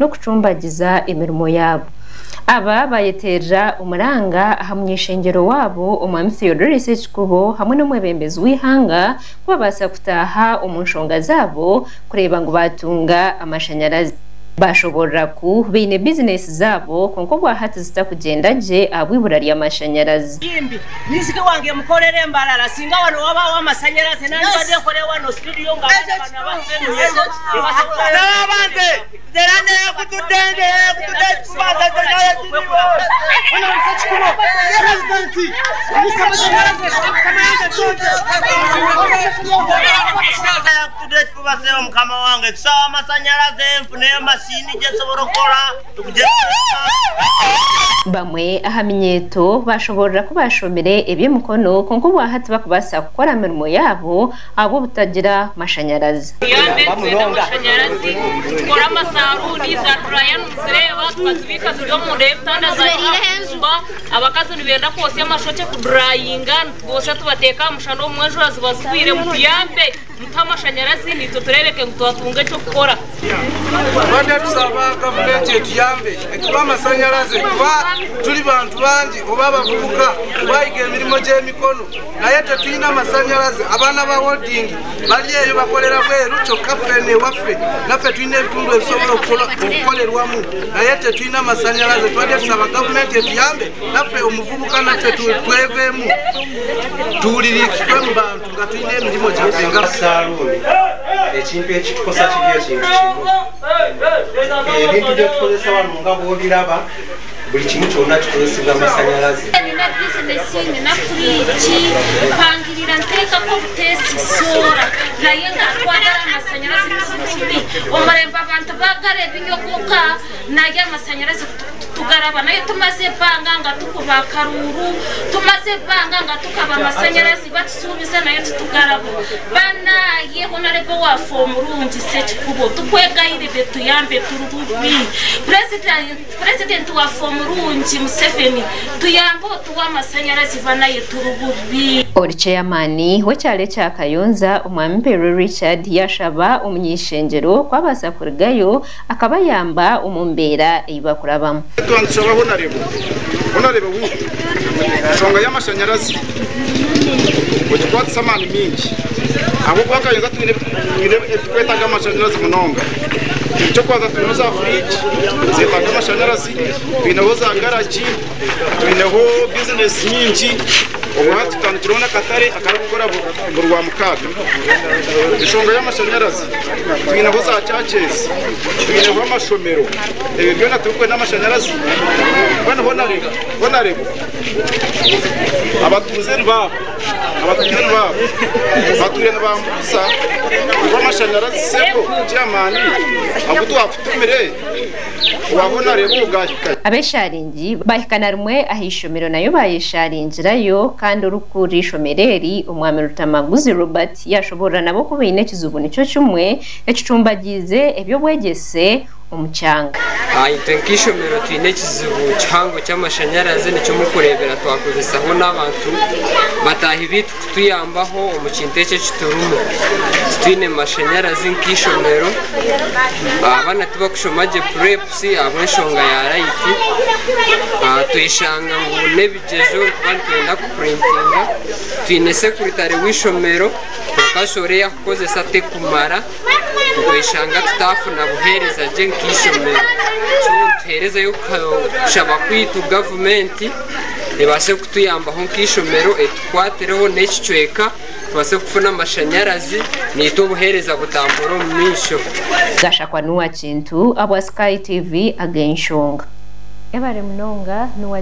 no kucumbagiza imirimo yabo. Aba bayetera umuranga aha mu ishengero wabo umwami Theodore Sekikubo hamwe n'umwebembezi w'ihanga kuba basa kutaha umunshonga zabo kureba ngo batunga amashanyarazi. Bashobora ku bine bizinesi zabo konko bwahati zitakugenda je abwibura ry'amashanyarazi yimbi nisike wange mukorere mbalala singa wano waba w'amasanyalaze nandi badde kore wano studio nga bana basenuye n'abanze zerane kutudenge kutude kubaza zerane tuliwo wana msachi kubo presidenti nisaba zerane kamanda zote kutude kubaseyo mukama wange. Kusaba amasanyalaze nfuneyo masini gyesobola okukola tukugye bamwe ahamyenyeto bashobora kubashomere eby'emikono konko bwahati bakubasa gukora mirimo yabo abo butagira mashanyarazi. Yambe twenda amashanyarazi dukora amasaruni za durayani muzireba tukazibika ziriho mu nda y'ibitanda za nyirahenzwa abakazi nibenda kose amashoke kudurayinga bose tubateka mushano umwejo ziba zikwire mutuyambe muta amashanyarazi nitwe turereke ngo tuhatunge cyo gukora tubadde tusaba gavumenti etuyambe etuba amasanyalaze kuba tuli bantu bangi oba abavubuka bayiga emirimo gy'emikono. Naye tetulina amasanyarazi abaana ba wodingi bali eyo bakolera bweru kyokka ffe newaffe naffe tulina ebitundu ebisobola okukolerwamu. Naye tetulina amasanyarazi tubadde tusaba gavumenti etuyambe naffe omuvubuka naffe tweveemu tuwulirikitwe mu bantu nga tulina emirimu gyaffe nga saluuni ekintu ekitukosa kiri ekintu kimu ebintu byetukozesa wano nga bwobiraba buli kimu kyonna kikozesebwa amasanyalaze. Nina bizinesi nina furiji mpangirira nteekako buteesi soora. Naye ngaatwagala amasanyalaze kibi omurembe abantu bagara ebinyogoga nayo amasanyarazi tugaraba. Nayo tumaze ebbanga nga tukuba akalulu tumaze ebbanga nga tukaba amasanyarazi batusuubiza nayo titugaraba bana abagiyeho narego wafoma urungi se kikubo tukwegayirire tuyambe turububi purezidenti wafoma urungi museveni tuyambe tuwe amasanyarazi vanaye turububi ori cheyamani w'ekyalo ekya kayunza omwami richard yashaba omunyishengero kwabasa kurigayo akabayamba omu mbeera ei honare bo honarebo honarebo wu nsonga y'amashanyarazi ogikwatisa amaani mingi. Gwakayonza twine ebikwetaga amashanyarazi munonga ekyokwanza twineho za furiji zetaga amashanyarazi twineho za garagi twineho bizinesi nyingi. Ubu aha tutandikiraho n'akatare akari gukora buri wa mukaga. Ensonga y'amashanyarazi twineho za cyakezi twineho amashomero. Ibi byona tubikwe n'amashanyarazi. Bano honarebo honarebo abatuzeni babo abatuzeni babo baturiye na bambuza rw'amashanyarazi seko jamani agutu wafutumire wabona rebo ugahikaye abesharingi bahikana rumwe ahishomero na yo bayesharingirayo kandi urukuri ishomereri umwami rutamaguzi robert yashobora nabo kubaine ekizibu ni cyo kimwe ekicumbagize ebyo bwegese omukyanga ite nk'ishomero twine ekizibu kihango cy'amashanyarazi ni cyo mukurebera. Twakozesaho n'abantu bataha ibitu kutuyambaho ekyo ekiturumu twine mashanyarazi nk'ishomero abana tibakushoma gye purepusi ab'enshonga ya rayiti tuyishanga ngu n'ebigezo kuba nitwenda kupurintinga twine sekuritare w'ishomero tukashoreya kukozesa tekumara tuyishanga tutafuna buhereza gye nk'ishomero so tuherezayo kushaba kwitu gavumenti ebashe kutuyambaho nk'ishomero etukwatireho n'ekicweka tubase kufuna amashanyarazi. Niito obuhereza butambura omu maisho gashakwa nuwa kintu abwa sky tv agenshonga ebare munonga nuwa